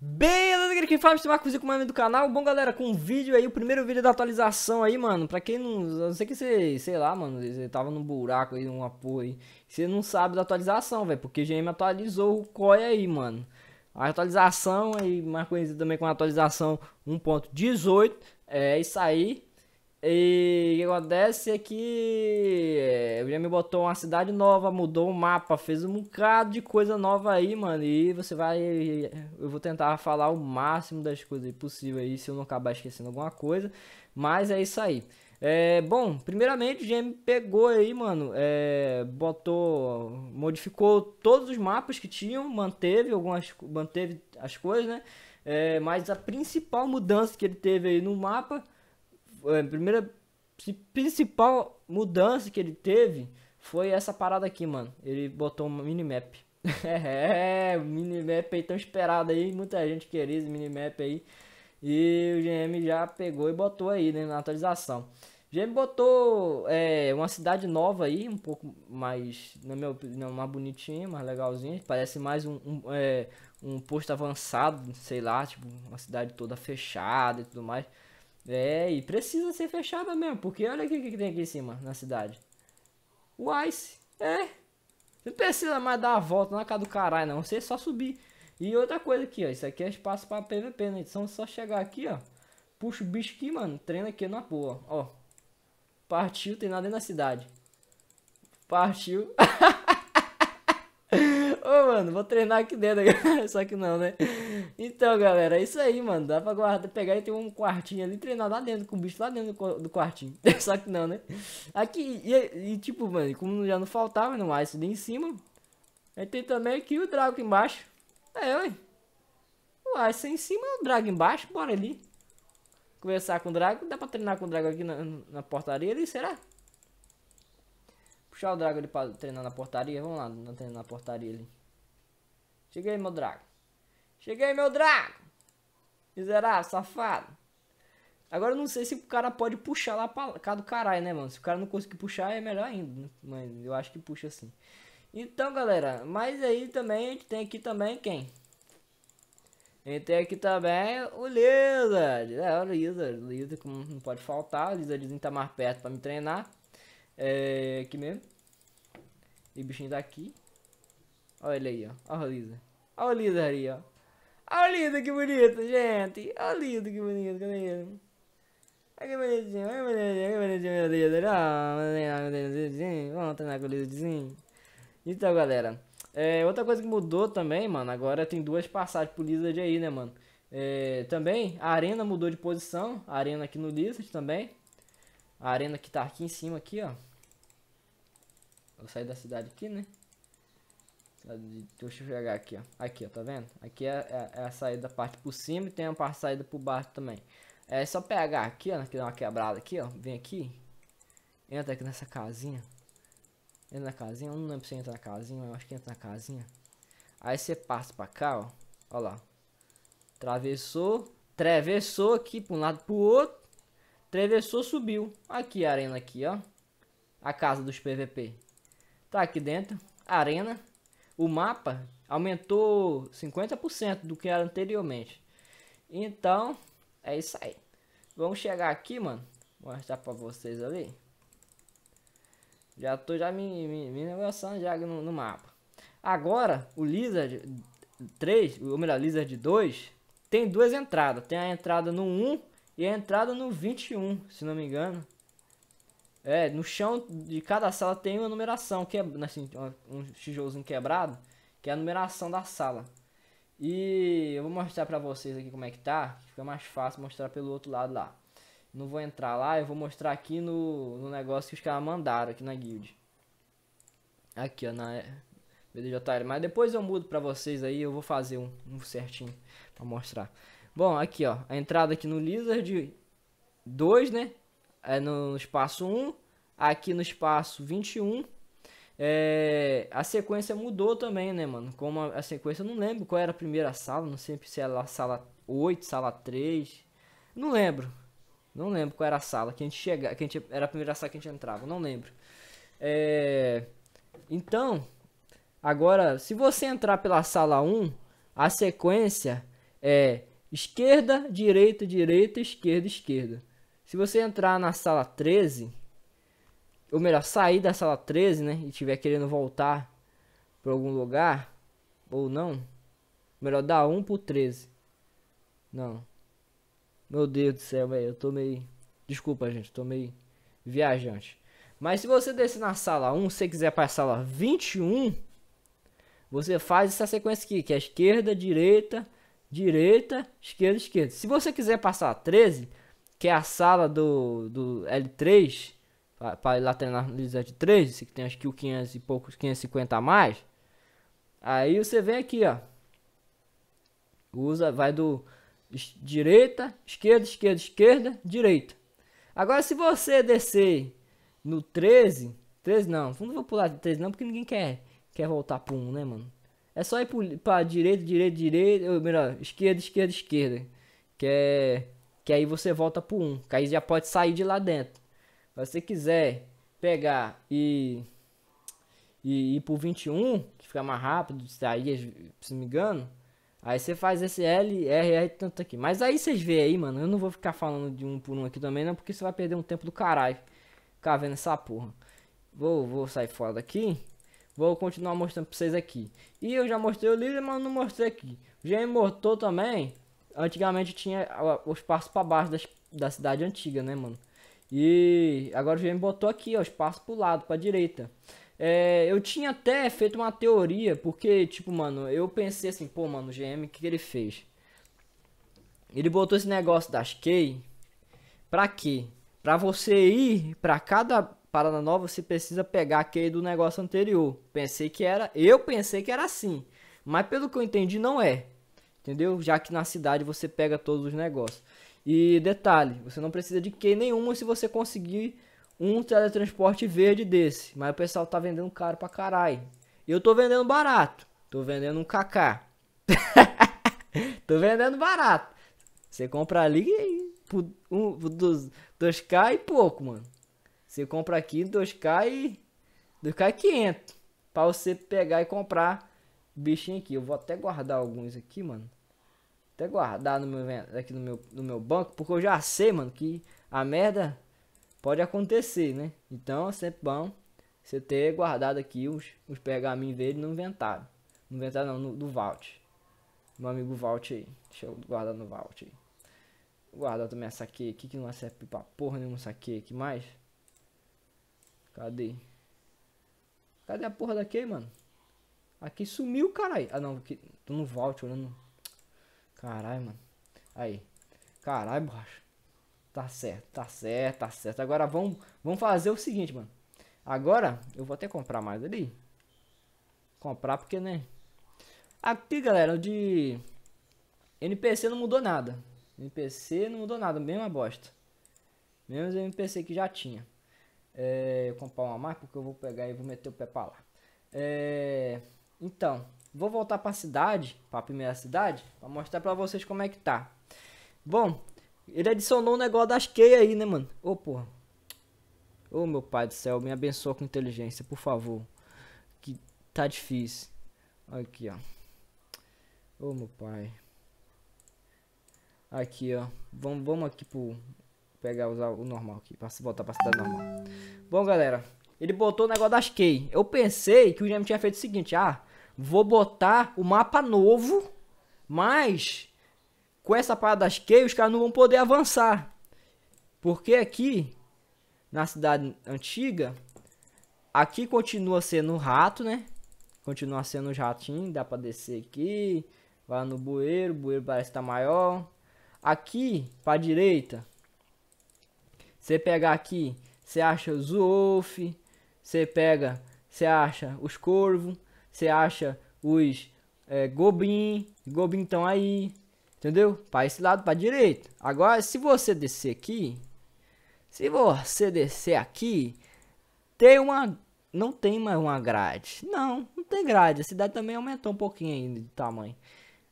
Beleza, galera, quem fala é uma coisa com o do canal. Bom, galera, com um vídeo aí, o primeiro vídeo da atualização aí, mano. Pra quem não. Eu sei que você, sei lá, mano, você tava num buraco aí, numa porra aí. Você não sabe da atualização, velho. Porque GM atualizou o COI aí, mano. A atualização aí, mais conhecida também com a atualização 1.18. É isso aí. E o que acontece é que é, o me botou uma cidade nova, mudou o mapa, fez um bocado de coisa nova aí, mano. E você vai. Eu vou tentar falar o máximo das coisas possível aí, se eu não acabar esquecendo alguma coisa. Mas é isso aí. É, bom, primeiramente o GM pegou aí, mano, é, botou, modificou todos os mapas que tinham, manteve algumas, manteve as coisas, né? É, mas a principal mudança que ele teve aí no mapa a primeira principal mudança que ele teve foi essa parada aqui, mano. Ele botou um minimap. é, minimap aí tão esperado aí, muita gente queria esse minimap aí. E o GM já pegou e botou aí né, na atualização. O GM botou é, uma cidade nova aí, um pouco mais, na minha opinião, mais bonitinha, mais legalzinha. Parece mais um, um, é, um posto avançado, sei lá, tipo, uma cidade toda fechada e tudo mais. É, e precisa ser fechada mesmo, porque olha o que, que tem aqui em cima, na cidade. O Ice, é. Não precisa mais dar a volta na casa do caralho, não. Você é só subir. E outra coisa aqui, ó. Isso aqui é espaço para PVP, né? Então é só chegar aqui, ó. Puxa o bicho aqui, mano. Treina aqui na boa, ó. Partiu, tem nada na cidade. Partiu. Ô, mano, vou treinar aqui dentro. Só que não, né? Então, galera, é isso aí, mano. Dá pra guardar, pegar e ter um quartinho ali, treinar lá dentro, com o bicho lá dentro do quartinho. Só que não, né? Aqui, e, e tipo, mano, como já não faltava no Ice ali em cima, aí tem também aqui o Drago embaixo. É, ué. O Ice em cima e o Drago embaixo, bora ali. Conversar com o Drago. Dá pra treinar com o Drago aqui na, na portaria ali, será? Puxar o Drago ali pra treinar na portaria. Vamos lá, treinar na portaria ali. Cheguei, meu Drago. Cheguei, meu Drago. Miserável, safado. Agora eu não sei se o cara pode puxar lá pra cá do caralho, né, mano? Se o cara não conseguir puxar, é melhor ainda, né? Mas eu acho que puxa assim. Então, galera, mas aí também a gente tem aqui também quem? A gente tem aqui também o Lizard. É, o Lizard. O Lizard como não pode faltar. O Lizardzinho tá mais perto pra me treinar. É, aqui mesmo. E o bichinho daqui. Olha ele aí, ó. Olha o Lizard. Olha o Lizard aí, ó. Olha o Lizard que bonito, gente. Olha o Lizard que bonito. Cadê ele? Olha que bonitinho. Olha que bonitinho. Olha que bonitinho, meu Lizard. Ah, vamos treinar com o Lizardzinho. Então, galera. É, outra coisa que mudou também, mano. Agora tem duas passagens pro Lizard aí, né, mano. É, também a arena mudou de posição. A arena aqui no Lizard também. A arena que tá aqui em cima, aqui, ó. Vou sair da cidade aqui, né? Deixa eu chegar aqui, ó. Aqui, ó, tá vendo? Aqui é, é, é a saída parte por cima e tem a parte saída por baixo também. É só pegar aqui, ó, que dá uma quebrada aqui, ó. Vem aqui. Entra aqui nessa casinha. Entra na casinha. Eu não lembro se entra na casinha, mas eu acho que entra na casinha. Aí você passa pra cá, ó. Ó lá. Atravessou. Atravessou aqui pra um lado pro outro. Atravessou, subiu. Aqui a arena aqui, ó. A casa dos PVP. Tá aqui dentro, arena. O mapa aumentou 50% do que era anteriormente. Então, é isso aí. Vamos chegar aqui, mano. Vou mostrar pra vocês ali. Já tô já me, me, me negociando já no, no, mapa. Agora, o Lizard 3, ou melhor, Lizard 2, tem duas entradas. Tem a entrada no 1 e a entrada no 21, se não me engano. É, no chão de cada sala tem uma numeração, que é assim, um tijolozinho quebrado, que é a numeração da sala. E eu vou mostrar pra vocês aqui como é que tá, fica mais fácil mostrar pelo outro lado lá. Não vou entrar lá, eu vou mostrar aqui no, no negócio que os caras mandaram aqui na guild. Aqui, ó, na BDJL. Mas depois eu mudo pra vocês aí, eu vou fazer um, um certinho pra mostrar. Bom, aqui, ó, a entrada aqui no Lizard 2, né? é no espaço 1, aqui no espaço 21. É, a sequência mudou também, né, mano? Como a, a, sequência, não lembro qual era a primeira sala, não sei se era a sala 8, sala 3. Não lembro. Não lembro qual era a sala que a gente chega, que a gente era a primeira sala que a gente entrava, não lembro. É, então, agora, se você entrar pela sala 1, a sequência é esquerda, direita, direita, esquerda, esquerda. Se você entrar na sala 13, ou melhor, sair da sala 13, né, e tiver querendo voltar para algum lugar, ou não, melhor dar 1 pro 13. Não. Meu Deus do céu, velho, eu tô meio... Desculpa, gente, tô meio viajante. Mas se você descer na sala 1, se quiser para a sala 21, você faz essa sequência aqui, que é esquerda, direita, direita, esquerda, esquerda. Se você quiser passar a 13, que é a sala do, do L3, para lateralizar 13, que tem acho que o 500 e poucos, 550 a mais. Aí você vem aqui, ó. Usa, vai do direita, esquerda, esquerda, esquerda, direita. Agora se você descer no 13, 13 não, não vou pular de 13 não, porque ninguém quer, quer voltar pro 1, né, mano? É só ir para direita, direita, direita, ou melhor, esquerda, esquerda, esquerda. Que é que aí você volta pro 1, que aí já pode sair de lá dentro. Se você quiser pegar e e ir pro 21, que fica mais rápido, sair, se não me engano, aí você faz esse L, R, R tanto aqui. Mas aí vocês veem aí, mano, eu não vou ficar falando de um por um aqui também, não, porque você vai perder um tempo do caralho ficar vendo essa porra. Vou, vou sair fora daqui. Vou continuar mostrando pra vocês aqui. E eu já mostrei o líder, mas não mostrei aqui. Já mostrou também. Antigamente tinha os passos para baixo das, da cidade antiga, né, mano? E agora o GM botou aqui, ó, espaço pro lado, pra direita. É, eu tinha até feito uma teoria, porque, tipo, mano, eu pensei assim, pô, mano, o GM, o que, que ele fez? Ele botou esse negócio das key pra quê? Pra você ir pra cada parada nova, você precisa pegar aquele do negócio anterior. Pensei que era, eu pensei que era assim, mas pelo que eu entendi não é. Entendeu? Já que na cidade você pega todos os negócios. E detalhe, você não precisa de key nenhuma se você conseguir um teletransporte verde desse. Mas o pessoal tá vendendo caro pra caralho. Eu tô vendendo barato. Tô vendendo um KK. tô vendendo barato. Você compra ali por, um, dos, 2k e pouco, mano. Você compra aqui 2k e 2k e 500 para você pegar e comprar bichinho aqui. Eu vou até guardar alguns aqui, mano. Até guardar no meu aqui no meu no meu banco, porque eu já sei, mano, que a merda pode acontecer, né? Então é sempre bom você ter guardado aqui os, os pergaminhos verdes no inventário. No inventário não, no, do vault. Meu amigo vault aí. Deixa eu guardar no vault aí. Guardar também essa aqui, aqui que não serve pra porra nenhuma essa aqui, que mais? Cadê? Cadê a porra daqui, mano? Aqui sumiu, caralho. Ah, não, aqui, tô no vault olhando. Caralho, mano. Aí. Caralho, borracha. Tá certo, tá certo, tá certo. Agora vamos, vamos fazer o seguinte, mano. Agora, eu vou até comprar mais ali. Comprar porque, né? Aqui, galera, de NPC não mudou nada. NPC não mudou nada, mesma bosta. Menos o NPC que já tinha. É, comprar uma mais porque eu vou pegar e vou meter o pé pra lá. É, então, vou voltar pra cidade, pra primeira cidade, pra mostrar pra vocês como é que tá. Bom, ele adicionou um negócio das key aí, né, mano? Ô, porra. Ô, meu pai do céu, me abençoa com inteligência, por favor. Que tá difícil. Aqui, ó. Ô, meu pai. Aqui, ó. Vamos, vamos aqui pro... Pegar usar o normal aqui, pra voltar pra cidade normal. Bom, galera. Ele botou o negócio das key. Eu pensei que o GM tinha feito o seguinte. Ah, vou botar o mapa novo. Mas, com essa parada das key, os caras não vão poder avançar. Porque aqui, na cidade antiga, aqui continua sendo rato, né? Continua sendo os ratinhos. Dá pra descer aqui. Vai no bueiro. O bueiro parece estar tá maior. Aqui, para direita, você pegar aqui, você acha os wolf, você pega, você acha os corvos, você acha os é, gobin, gobin estão aí, entendeu? Para esse lado, para direita. Agora, se você descer aqui, se você descer aqui, tem uma, não tem mais uma grade. Não, não tem grade. A cidade também aumentou um pouquinho ainda de tamanho.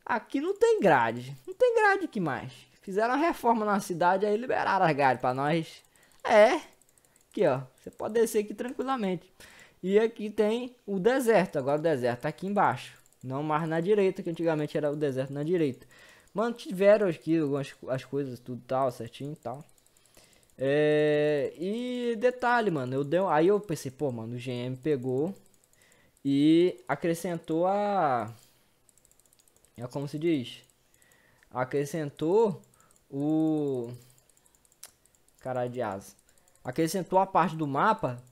Aqui não tem grade. Não tem grade aqui mais. Fizeram a reforma na cidade aí liberaram as grades pra nós. É. Aqui, ó. Você pode descer aqui tranquilamente. E aqui tem o deserto. Agora o deserto tá aqui embaixo. Não mais na direita, que antigamente era o deserto na direita. Mantiveram aqui algumas as coisas, tudo tal, certinho e tal. É, e detalhe, mano, eu dei, aí eu pensei, pô, mano, o GM pegou e acrescentou a. É como se diz? Acrescentou o. Caralho de asa. Acrescentou a parte do mapa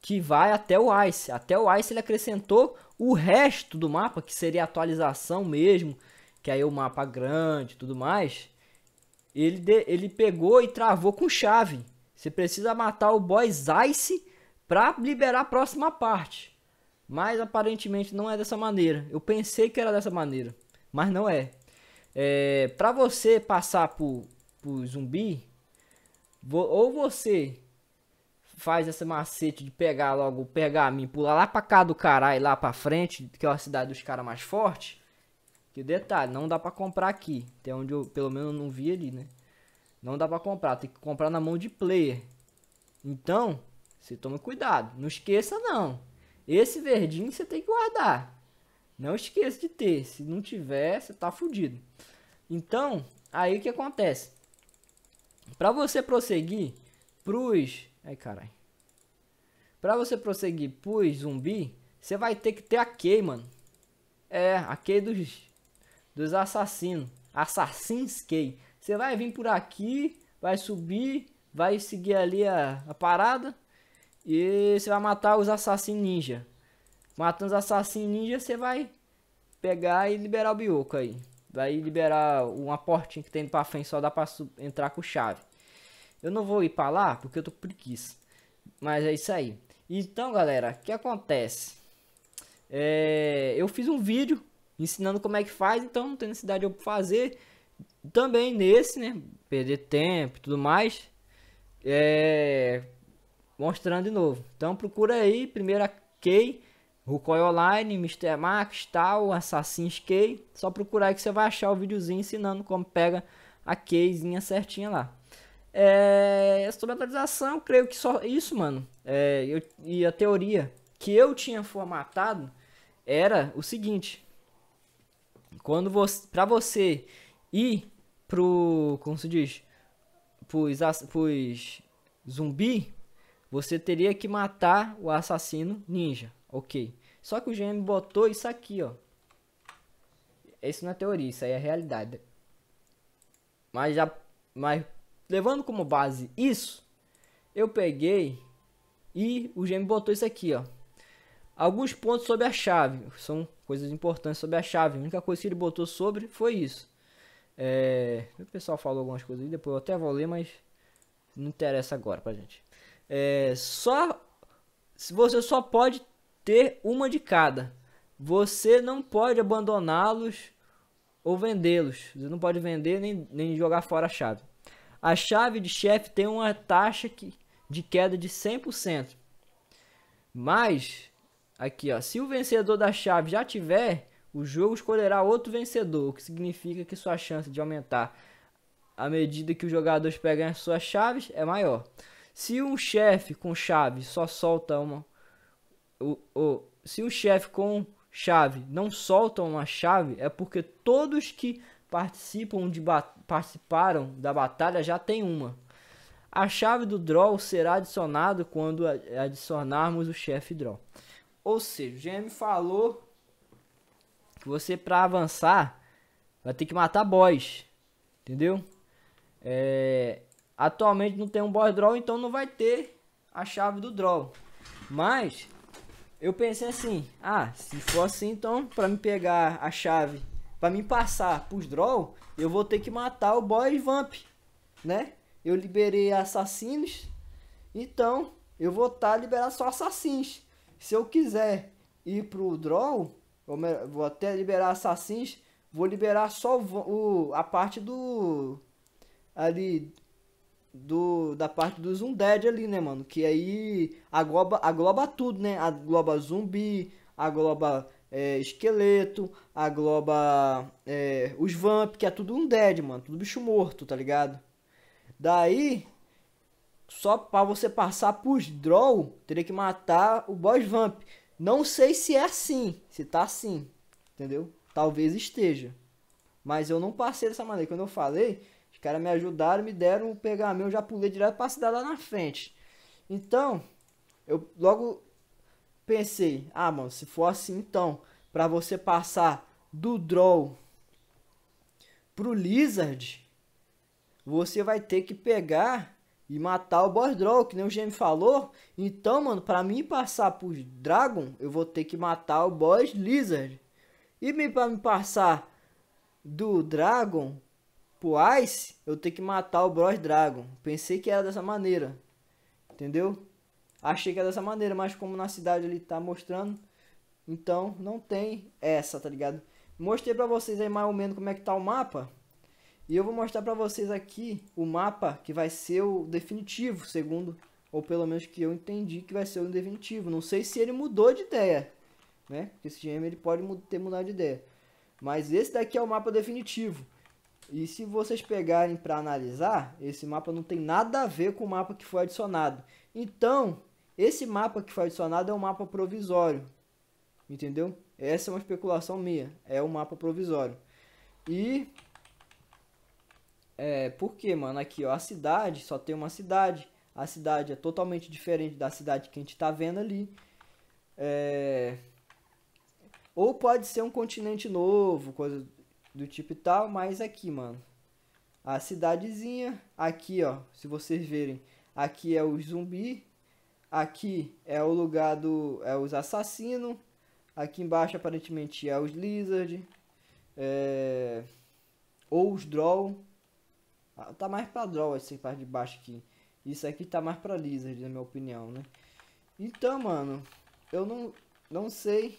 que vai até o Ice. Até o Ice ele acrescentou o resto do mapa, que seria atualização mesmo, que aí o mapa grande tudo mais ele, de, ele pegou e travou com chave. Você precisa matar o boss Ice para liberar a próxima parte. Mas aparentemente não é dessa maneira. Eu pensei que era dessa maneira, mas não é. É para você passar por, por zumbi, ou você faz essa macete de pegar logo o pergaminho, pular lá pra cá do caralho, lá pra frente, que é a cidade dos caras mais fortes. Que detalhe, não dá pra comprar aqui. Até onde eu, pelo menos, não vi ali, né? Não dá pra comprar, tem que comprar na mão de player. Então, você tome cuidado. Não esqueça, não. Esse verdinho você tem que guardar. Não esqueça de ter. Se não tiver, você tá fudido. Então, aí o que acontece? Pra você prosseguir pros... Ai, caralho. Pra você prosseguir pros zumbi, você vai ter que ter a key, mano. É, a key dos dos assassinos. Assassins Key. Você vai vir por aqui, vai subir, vai seguir ali a, a parada e você vai matar os assassinos ninja. Matando os assassinos ninja, você vai pegar e liberar o bioco aí. Vai liberar uma portinha que tem pra frente, só dá pra entrar com chave. Eu não vou ir pra lá porque eu tô com preguiça. Mas é isso aí. Então, galera, o que acontece? É, eu fiz um vídeo ensinando como é que faz, então não tem necessidade de eu fazer. Também nesse, né? Perder tempo e tudo mais. É... Mostrando de novo. Então procura aí, primeira key, Rucoy Online, Mr. Max, tal, Assassin's Key. Só procurar aí que você vai achar o videozinho ensinando como pega a keyzinha certinha lá. É, sobre a atualização, creio que só isso, mano. É, eu, e a teoria que eu tinha formatado era o seguinte: quando você, para você ir pro, como se diz, pros, pros zumbi, você teria que matar o assassino ninja, ok? Só que o GM botou isso aqui, ó. Isso não é teoria, isso aí é realidade. Mas já, mas levando como base isso, eu peguei e o GM botou isso aqui, ó. Alguns pontos sobre a chave. São coisas importantes sobre a chave. A única coisa que ele botou sobre foi isso. É, o pessoal falou algumas coisas aí, depois eu até vou ler, mas não interessa agora pra gente. É, só você só pode ter uma de cada. Você não pode abandoná-los ou vendê-los. Você não pode vender nem, nem jogar fora a chave. A chave de chefe tem uma taxa que, de queda de 100%. Mas Aqui, ó. Se o vencedor da chave já tiver, o jogo escolherá outro vencedor, o que significa que sua chance de aumentar à medida que os jogadores pegam as suas chaves é maior. Se um chefe com chave só solta uma. O, o, se um chefe com chave não solta uma chave, é porque todos que participam de participaram da batalha já tem uma. A chave do draw será adicionada quando adicionarmos o chefe draw. Ou seja, o GM falou que você para avançar vai ter que matar boss. Entendeu? É, atualmente não tem um boss draw, então não vai ter a chave do draw. Mas eu pensei assim, ah, se for assim, então para me pegar a chave, para me passar pros draw, eu vou ter que matar o boss vamp, né? Eu liberei assassinos, então eu vou estar tá liberar só assassinos. Se eu quiser ir pro draw, vou até liberar assassins, vou liberar só o, o, a parte do ali do da parte dos undead ali, né, mano? Que aí agloba, agloba tudo, né? Agloba zumbi, agloba é, esqueleto, agloba é, os vamp, que é tudo undead, mano, tudo bicho morto, tá ligado? Daí só para você passar pros draw, teria que matar o boss vamp. Não sei se é assim, se tá assim, entendeu? Talvez esteja. Mas eu não passei dessa maneira. Quando eu falei, caras me ajudaram, me deram o pergaminho, eu já pulei direto pra cidade lá na frente. Então, eu logo pensei, ah, mano, se for assim, então, para você passar do draw pro lizard, você vai ter que pegar e matar o boss draw, que nem o GM falou. Então, mano, para mim passar por dragon, eu vou ter que matar o boss lizard. E para me passar do dragon pro ice, eu tenho que matar o boss dragon. Pensei que era dessa maneira. Entendeu? Achei que era dessa maneira, mas como na cidade ele tá mostrando, então não tem essa, tá ligado? Mostrei pra vocês aí mais ou menos como é que tá o mapa. E eu vou mostrar pra vocês aqui o mapa que vai ser o definitivo, segundo, ou pelo menos que eu entendi que vai ser o definitivo. Não sei se ele mudou de ideia, né? Porque esse GM ele pode ter mudado de ideia. Mas esse daqui é o mapa definitivo. E se vocês pegarem para analisar, esse mapa não tem nada a ver com o mapa que foi adicionado. Então, esse mapa que foi adicionado é um mapa provisório. Entendeu? Essa é uma especulação minha. É um mapa provisório. E... É, por que, mano? Aqui, ó, a cidade, só tem uma cidade. A cidade é totalmente diferente da cidade que a gente tá vendo ali. É... Ou pode ser um continente novo, coisa do tipo e tal, mas aqui, mano. A cidadezinha, aqui, ó, se vocês verem, aqui é o zumbi, Aqui é o lugar do é os assassinos. Aqui embaixo aparentemente é os lizard. É, ou os draw. Ah, tá mais para draw essa parte de baixo aqui. Isso aqui tá mais para lizard, na minha opinião, né? Então, mano, eu não não sei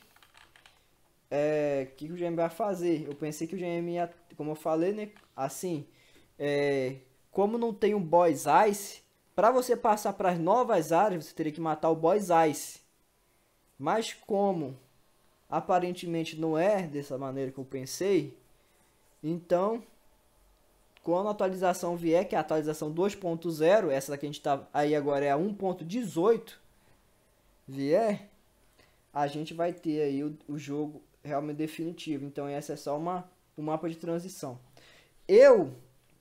é que o GM vai fazer. Eu pensei que o GM ia, como eu falei, né, assim, é, como não tem um boys ice, para você passar para as novas áreas, você teria que matar o Boss Ice. Mas como aparentemente não é dessa maneira que eu pensei, então quando a atualização vier, que é a atualização 2.0, essa daqui a gente tá aí agora é a 1.18, vier, a gente vai ter aí o, o jogo realmente definitivo. Então essa é só uma um mapa de transição. Eu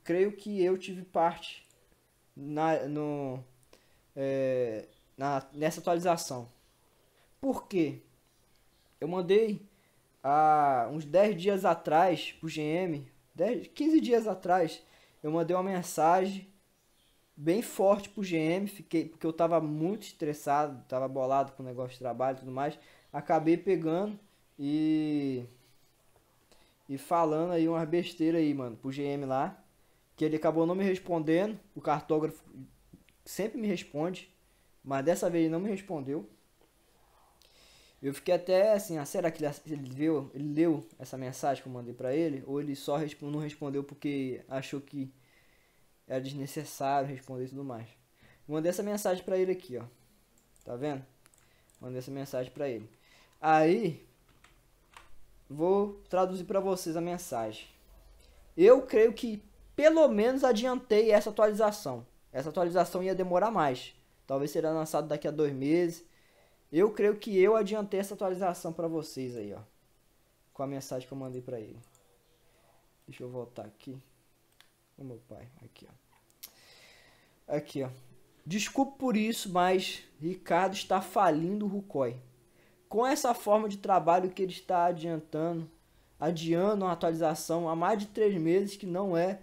creio que eu tive parte na, no, é, na, nessa atualização. Por quê? Eu mandei há uns 10 dias atrás pro GM, 10, 15 dias atrás, eu mandei uma mensagem bem forte pro GM, fiquei, porque eu tava muito estressado, tava bolado com o negócio de trabalho e tudo mais. Acabei pegando e e falando aí umas besteiras aí, mano, pro GM lá que ele acabou não me respondendo. O cartógrafo sempre me responde, mas dessa vez ele não me respondeu. Eu fiquei até assim, ah, será que ele, ele, viu, ele leu essa mensagem que eu mandei para ele? Ou ele só não respondeu porque achou que era desnecessário responder e tudo mais. Mandei essa mensagem para ele aqui, ó. Tá vendo? Mandei essa mensagem para ele. Aí, vou traduzir para vocês a mensagem. Eu creio que pelo menos adiantei essa atualização. Essa atualização ia demorar mais. Talvez será lançado daqui a dois meses. Eu creio que eu adiantei essa atualização para vocês aí, ó. Com a mensagem que eu mandei para ele. Deixa eu voltar aqui. O meu pai, aqui, ó. Aqui, ó. Desculpe por isso, mas Ricardo está falindo o Rucói. Com essa forma de trabalho que ele está adiantando, adiando uma atualização há mais de três meses que não é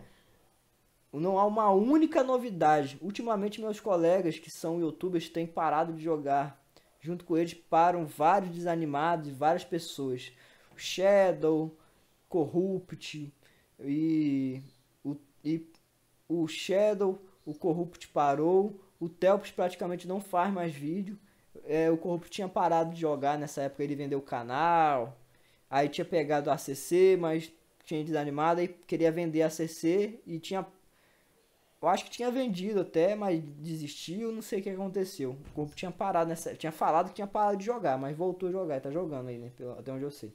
não há uma única novidade. Ultimamente, meus colegas que são youtubers têm parado de jogar. Junto com eles param vários desanimados e várias pessoas. Shadow, Corrupt e o, e o Shadow, o Corrupt parou. O Telps praticamente não faz mais vídeo. É, o Corrupt tinha parado de jogar nessa época, ele vendeu o canal. Aí tinha pegado a ACC, mas tinha desanimado e queria vender a ACC e tinha eu acho que tinha vendido até, mas desistiu, não sei o que aconteceu. O corpo tinha parado nessa. Tinha falado que tinha parado de jogar, mas voltou a jogar, tá jogando aí, né? Até onde eu sei.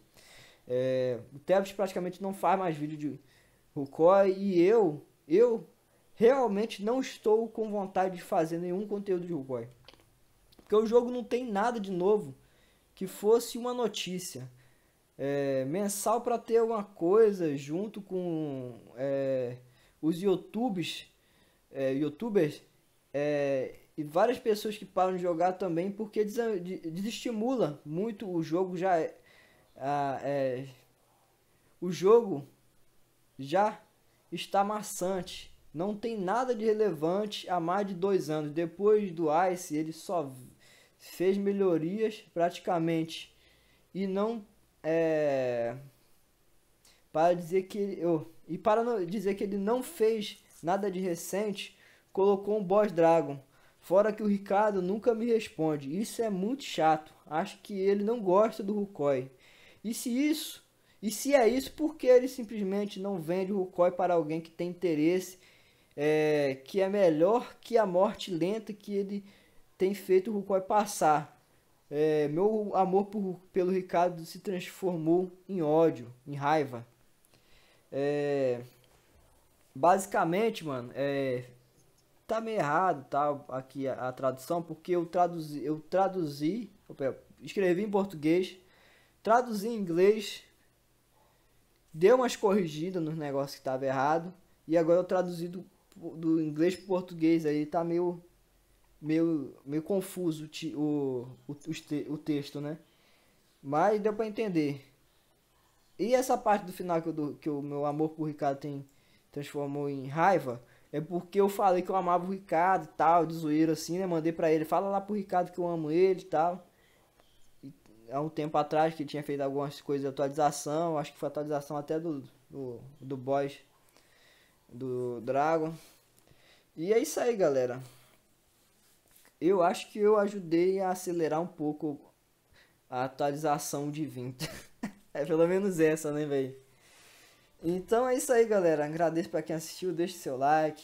É, o Tebs praticamente não faz mais vídeo de Rucói e eu, eu realmente não estou com vontade de fazer nenhum conteúdo de Rucói. Porque o jogo não tem nada de novo que fosse uma notícia. é, mensal para ter alguma coisa junto com é, os YouTubes, é, YouTubers é, e várias pessoas que param de jogar também porque desestimula muito o jogo já é, é, o jogo já está maçante não tem nada de relevante há mais de dois anos depois do Ice ele só fez melhorias praticamente e não é, para dizer que ele, oh, e para dizer que ele não fez nada de recente colocou um boss dragon Fora que o Ricardo nunca me responde. Isso é muito chato. Acho que ele não gosta do Rukoi. E se isso, e se é isso, por que ele simplesmente não vende o Rukoi para alguém que tem interesse, é, que é melhor que a morte lenta que ele tem feito o Rukoi passar? É, meu amor por, pelo Ricardo se transformou em ódio, em raiva. É, basicamente, mano, é, tá meio errado tá, aqui a, a, tradução porque eu traduzi eu traduzi escrevi em português traduzi em inglês deu umas corrigidas nos negócios que estava errado e agora eu traduzi do, do inglês para português aí tá meio meio meio confuso o, o, o, o texto né mas deu para entender e essa parte do final que, eu, que o meu amor por Ricardo tem transformou em raiva é porque eu falei que eu amava o Ricardo e tal, de zoeira assim, né? Mandei pra ele, fala lá pro Ricardo que eu amo ele e tal. E, há um tempo atrás que ele tinha feito algumas coisas de atualização, acho que foi atualização até do, do, do Boys, do Dragon. E é isso aí, galera. Eu acho que eu ajudei a acelerar um pouco a atualização de 20. é pelo menos essa, né, velho? Então é isso aí, galera. Agradeço para quem assistiu, deixe seu like,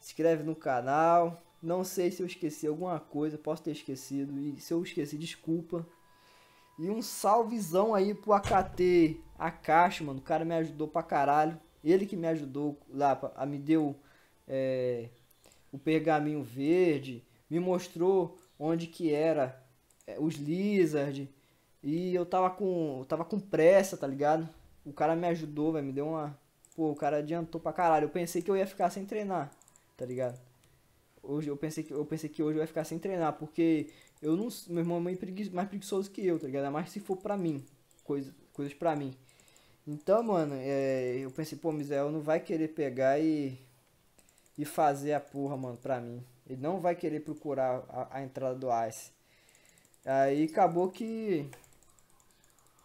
se inscreve no canal. Não sei se eu esqueci alguma coisa, posso ter esquecido. E se eu esqueci, desculpa. E um salvezão aí pro AKT, a caixa, mano. O cara me ajudou pra caralho. Ele que me ajudou lá, a, me deu é, o pergaminho verde, me mostrou onde que era é, os lizard. E eu tava com, eu tava com pressa, tá ligado? O cara me ajudou, velho, me deu uma... Pô, o cara adiantou pra caralho. Eu pensei que eu ia ficar sem treinar, tá ligado? Hoje eu pensei que eu pensei que hoje eu ia ficar sem treinar, porque eu não, meu irmão é mais preguiçoso que eu, tá ligado? Mas se for pra mim, coisa, coisas pra mim. Então, mano, é, eu pensei, pô, Misael não vai querer pegar e e fazer a porra, mano, pra mim. Ele não vai querer procurar a, a entrada do Ice. Aí acabou que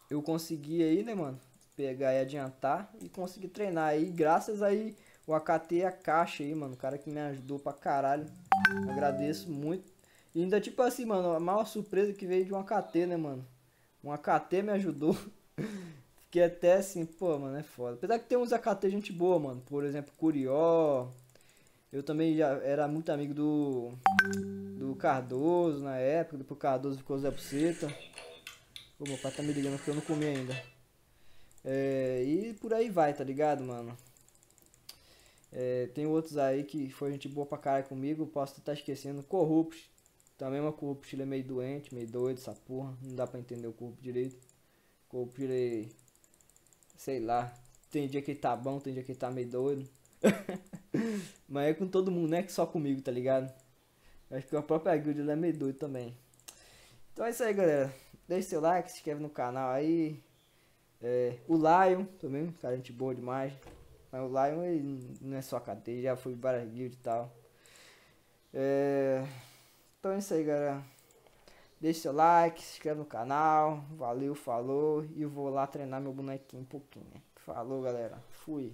eu consegui aí, né, mano? pegar e adiantar e conseguir treinar aí, graças aí o AKT e a caixa aí, mano, o cara que me ajudou pra caralho, agradeço muito. E ainda tipo assim, mano, a maior surpresa que veio de um AKT, né, mano, um AKT me ajudou, fiquei até assim, pô, mano, é foda. Apesar que tem uns AKT gente boa, mano, por exemplo, Curió, eu também já era muito amigo do, do Cardoso na época, depois o Cardoso ficou Zé Buceta. Pô, meu pai tá me ligando porque eu não comi ainda. É, e por aí vai, tá ligado, mano? É, tem outros aí que foi gente boa pra caralho comigo, posso estar esquecendo. Corrupt, também uma Corrupt, ele é meio doente, meio doido, essa porra. Não dá pra entender o Corrupt direito. Corrupt, ele. Sei lá. Tem dia que tá bom, tem dia que tá meio doido. Mas é com todo mundo, não é que só comigo, tá ligado? Acho que a própria guild é meio doido também. Então é isso aí, galera. Deixe seu like, se inscreve no canal aí. É, o Lion também, cara, gente boa demais. Mas o Lion ele não é só KT, já foi várias guilds e tal. É, então é isso aí, galera. Deixe seu like, se inscreve no canal. Valeu, falou. E eu vou lá treinar meu bonequinho um pouquinho. Falou, galera. Fui.